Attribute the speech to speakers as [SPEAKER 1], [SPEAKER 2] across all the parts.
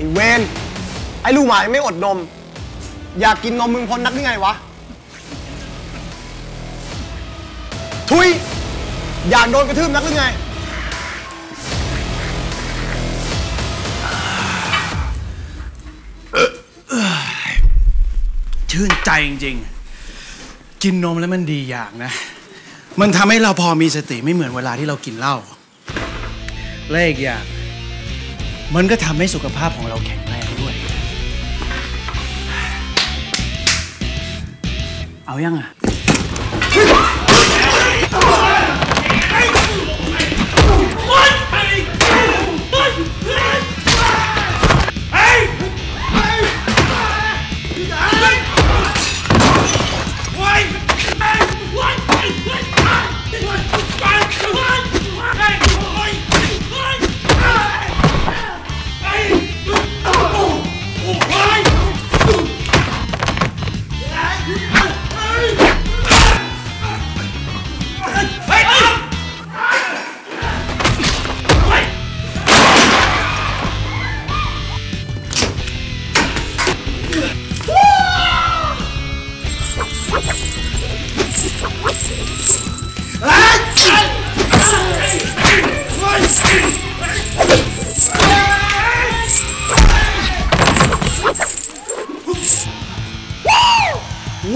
[SPEAKER 1] อ้เวนไอ้ลูกหมายังไม่อดนม อยากกินนมมึงพ้นนักหรือไงวะ ทุย อยากโดนกระทืบนักหรือไง
[SPEAKER 2] ชื่นใจจริงๆ กินนมแล้วมันดีอย่างนะ มันทำให้เราพอมีสติไม่เหมือนเวลาที่เรากินเหล้าและอีกอย่าง มันก็ทำให้สุขภาพของเราแข็งแรงด้วย เอายังอะ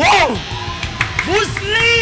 [SPEAKER 1] ว้าว
[SPEAKER 2] บุสลี